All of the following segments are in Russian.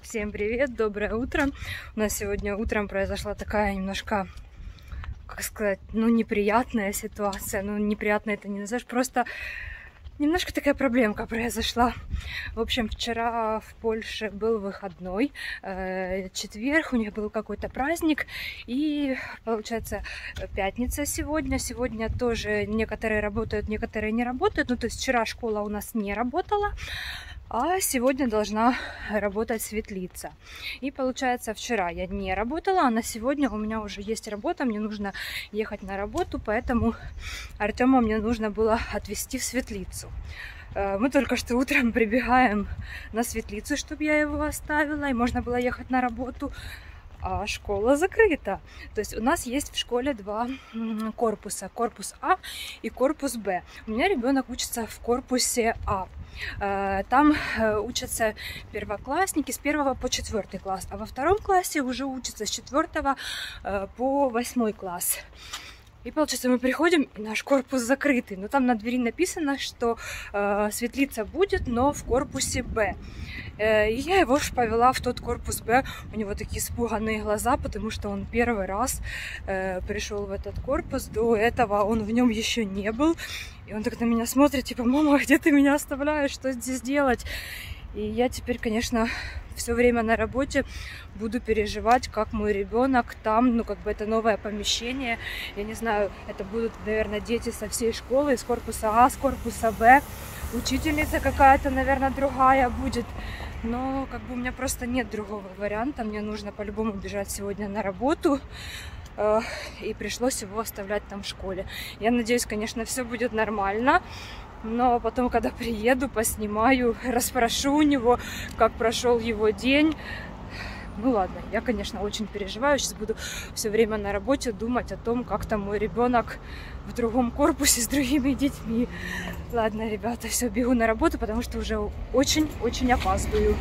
Всем привет, доброе утро. У нас сегодня утром произошла такая немножко, как сказать, ну неприятная ситуация. Ну неприятная это не назовешь, просто немножко такая проблемка произошла. В общем, вчера в Польше был выходной, э, четверг, у них был какой-то праздник, и получается пятница сегодня. Сегодня тоже некоторые работают, некоторые не работают. Ну, то есть вчера школа у нас не работала, а сегодня должна работать светлица. И получается, вчера я не работала, а на сегодня у меня уже есть работа, мне нужно ехать на работу, поэтому Артема мне нужно было отвезти в светлицу. Э, мы только что утром прибегаем на светлицу, чтобы я его оставила, и можно было ехать на работу а школа закрыта. То есть у нас есть в школе два корпуса. Корпус А и корпус Б. У меня ребенок учится в корпусе А. Э, там э, учатся первоклассники с первого по четвертый класс, а во втором классе уже учатся с четвертого э, по восьмой класс. И получается, мы приходим, и наш корпус закрытый. Но там на двери написано, что э, светлица будет, но в корпусе Б. Э, и я его повела в тот корпус Б. У него такие испуганные глаза, потому что он первый раз э, пришел в этот корпус. До этого он в нем еще не был. И он так на меня смотрит, типа, мама, где ты меня оставляешь, что здесь делать? И я теперь, конечно, все время на работе буду переживать, как мой ребенок там, ну, как бы это новое помещение. Я не знаю, это будут, наверное, дети со всей школы, из корпуса А, с корпуса Б. Учительница какая-то, наверное, другая будет. Но как бы у меня просто нет другого варианта. Мне нужно по-любому бежать сегодня на работу. Э, и пришлось его оставлять там в школе. Я надеюсь, конечно, все будет нормально. Но потом, когда приеду, поснимаю, расспрошу у него, как прошел его день. Ну ладно, я, конечно, очень переживаю. Сейчас буду все время на работе думать о том, как там мой ребенок в другом корпусе с другими детьми. Ладно, ребята, все, бегу на работу, потому что уже очень-очень опаздываю.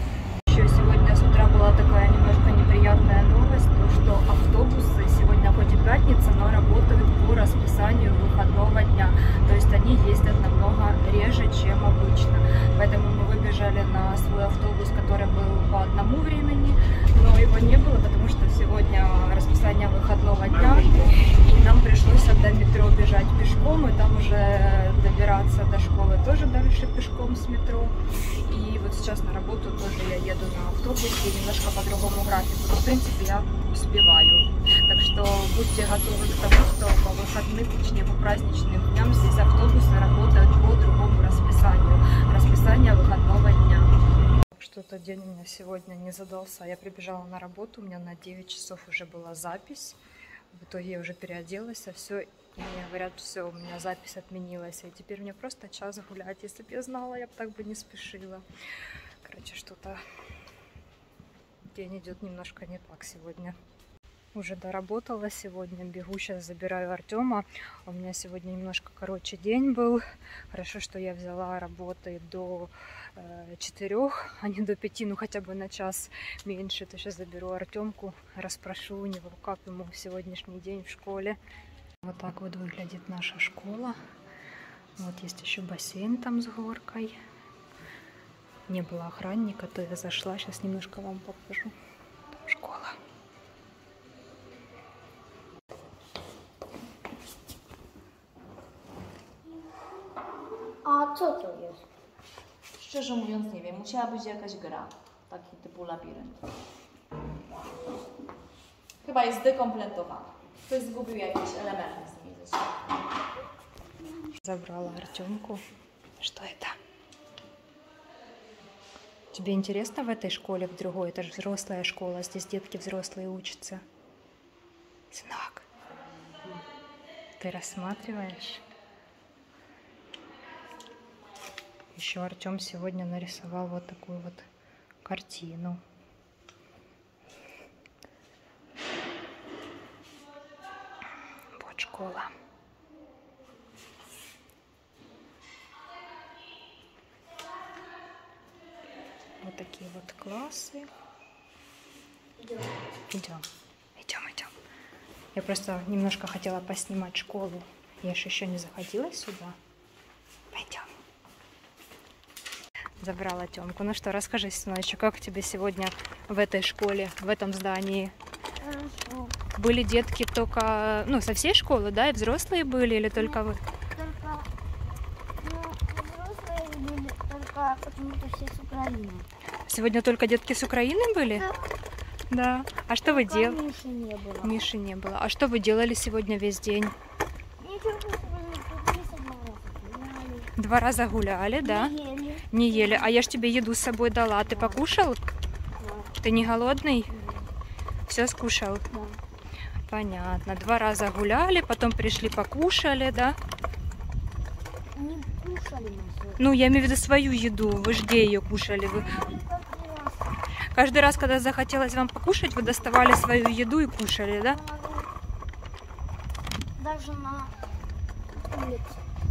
Еще сегодня с утра была такая немножко неприятная новость, то что автобусы сегодня хоть и пятница, но работают по расписанию выходного дня. То есть они ездят намного реже, чем обычно. Поэтому мы выбежали на свой автобус, который был по одному времени, но его не было, потому что сегодня расписание выходного дня, и нам пришлось от метро бежать пешком, и там уже добираться до школы тоже дальше пешком с метро. И вот сейчас на работу тоже я еду на автобусе, немножко по другому графику, но в принципе я успеваю. Так что будьте готовы к тому, что по выходным, точнее по праздничным дням здесь автобусы работают по другому расписанию. Расписание выходного дня. Что-то день у меня сегодня не задался. Я прибежала на работу, у меня на 9 часов уже была запись. В итоге я уже переоделась, а все, мне говорят, все, у меня запись отменилась. И теперь мне просто час гулять. Если бы я знала, я бы так бы не спешила. Короче, что-то день идет немножко не так сегодня. Уже доработала сегодня, бегу, сейчас забираю Артема. У меня сегодня немножко короче день был. Хорошо, что я взяла работы до э, 4, а не до 5, ну хотя бы на час меньше. То сейчас заберу Артемку, расспрошу у него, как ему сегодняшний день в школе. Вот так вот выглядит наша школа. Вот есть еще бассейн там с горкой. Не было охранника, то я зашла. Сейчас немножко вам покажу. Там школа. A co to jest? Szczerze mówiąc nie wiem, musiała być jakaś gra, taki typu labirynt. Chyba jest dekompletowany. Ktoś zgubił jakieś elementy z niej ze. Забрала Артемку. Что это? Тебе интересно в этой школе, в другой? Это же взрослая школа, здесь детки взрослые учатся. Сынок, ты рассматриваешь? Еще Артем сегодня нарисовал вот такую вот картину. Вот школа. Вот такие вот классы. Идем. Идем, идем. Я просто немножко хотела поснимать школу. Я же еще не заходила сюда. Пойдем. Забрала Тёмку. Ну что, расскажи, сыночек, как тебе сегодня в этой школе, в этом здании? Хорошо. Были детки только, ну, со всей школы, да, и взрослые были, или только вы? Только, ну, взрослые были только почему-то все с Украины. Сегодня только детки с Украины были? Да. Да. А что вы делали? Миши не было. Миши не было. А что вы делали сегодня весь день? Ничего. Два раза гуляли, да? Не ели. Не ели. А я ж тебе еду с собой дала. Ты покушал? Да. Ты не голодный? Все скушал? Да. Понятно. Два раза гуляли, потом пришли покушали, да? Не кушали мы. Ну, я имею в виду свою еду. Вы ж где ее кушали? Вы каждый раз, когда захотелось вам покушать, вы доставали свою еду и кушали, да? Даже на улице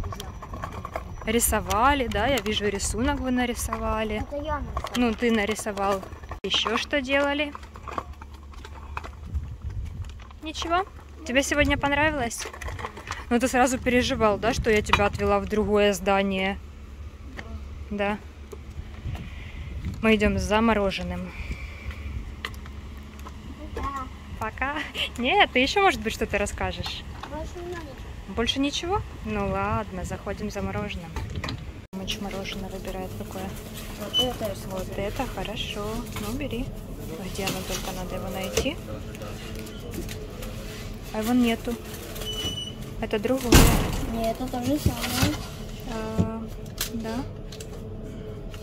уже. Рисовали, да? Я вижу рисунок вы нарисовали. Это я нарисовала. Ну, ты нарисовал. Еще что делали? Ничего? Тебе сегодня понравилось? Ну, ты сразу переживал, да, что я тебя отвела в другое здание? Да. Мы идем за мороженым. Да. Пока. Нет, ты еще, может быть, что-то расскажешь. Больше надо. Больше ничего? Ну ладно, заходим за мороженым. Мыч мороженое выбирает какое. Вот это хорошо. Ну, бери. Где оно только надо его найти. А его нету. Это другое. Нет, это то же самое. А, да.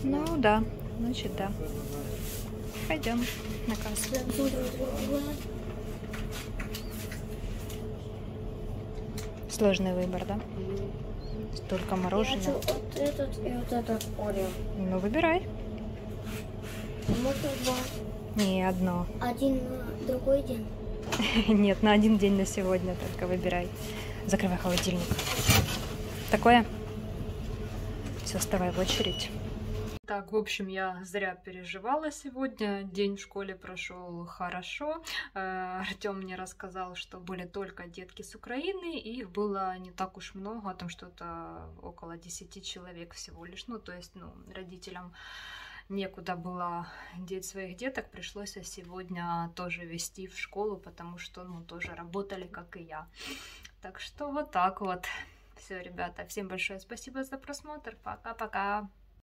Ну да. Значит, да. Пойдем на кассу. Сложный выбор, да? Столько Я хочу мороженого. вот этот и вот этот Орео. Ну, выбирай. Можно два. Не, одно. Один на другой день. Нет, на один день на сегодня только выбирай. Закрывай холодильник. Такое? Все, вставай в очередь. Так, в общем, я зря переживала сегодня. День в школе прошел хорошо. Э, Артем мне рассказал, что были только детки с Украины, и их было не так уж много, там что-то около 10 человек всего лишь. Ну, то есть, ну, родителям некуда было деть своих деток, пришлось сегодня тоже вести в школу, потому что, ну, тоже работали, как и я. Так что вот так вот. Все, ребята, всем большое спасибо за просмотр. Пока-пока.